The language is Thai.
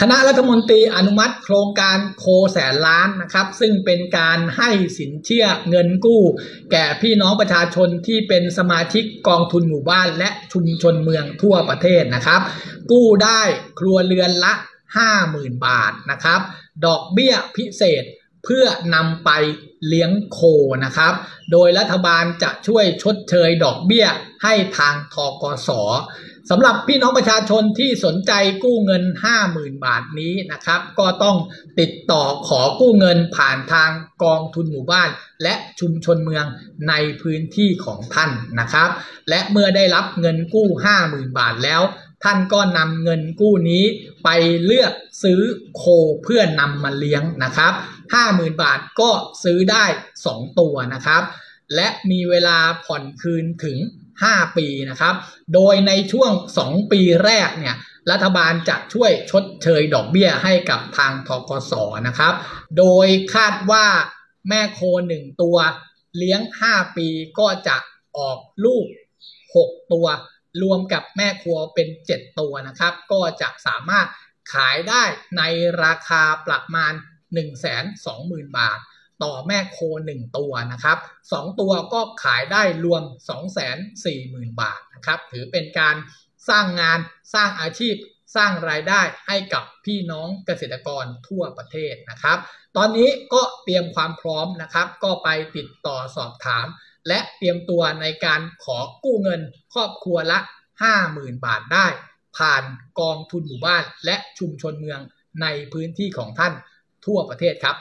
คณะรัฐมนตรีอนุมัติโครงการโคแสนล้านนะครับ ซึ่งเป็นการให้สินเชื่อเงินกู้ แก่พี่น้องประชาชนที่เป็นสมาชิกกองทุนหมู่บ้านและชุมชนเมืองทั่วประเทศนะครับ กู้ได้ครัวเรือนละ 50,000 บาทนะครับ ดอกเบี้ยพิเศษเพื่อนำไปเลี้ยงโคนะครับ โดยรัฐบาลจะช่วยชดเชยดอกเบี้ยให้ทางทกส สำหรับพี่น้องประชาชนที่สนใจกู้เงิน 50,000 บาทนี้นะครับ ก็ต้องติดต่อขอกู้เงินผ่านทางกองทุนหมู่บ้าน และชุมชนเมืองในพื้นที่ของท่านนะครับ และเมื่อได้รับเงินกู้ 50,000 บาทแล้วท่านก็นำเงินกู้นี้ไปเลือกซื้อโคเพื่อนำมาเลี้ยงนะครับ 50,000 บาทก็ซื้อได้ 2 ตัวนะครับ และมีเวลาผ่อนคืนถึง 5 ปีนะครับ โดยในช่วง 2 ปีแรกเนี่ยรัฐบาลจะช่วยชดเชยดอกเบี้ยให้กับทางทกสนะครับ โดยคาดว่าแม่โค1ตัว เลี้ยง 5 ปีก็จะออกลูก 6 ตัว รวมกับแม่ครัวเป็น 7 ตัวนะครับ ก็จะสามารถขายได้ในราคาประมาณ 120,000 บาท ต่อแม่โค1ตัวนะครับ2ตัวก็ขายได้รวม 240,000 บาทนะครับ ถือเป็นการสร้างงานสร้างอาชีพสร้างรายได้ให้กับพี่น้องเกษตรกรทั่วประเทศนะครับ ตอนนี้ก็เตรียมความพร้อมนะครับ ก็ไปติดต่อสอบถาม และเตรียมตัวในการขอกู้เงินครอบครัวละ 50,000 บาทได้ ผ่านกองทุนหมู่บ้านและชุมชนเมืองในพื้นที่ของท่านทั่วประเทศครับ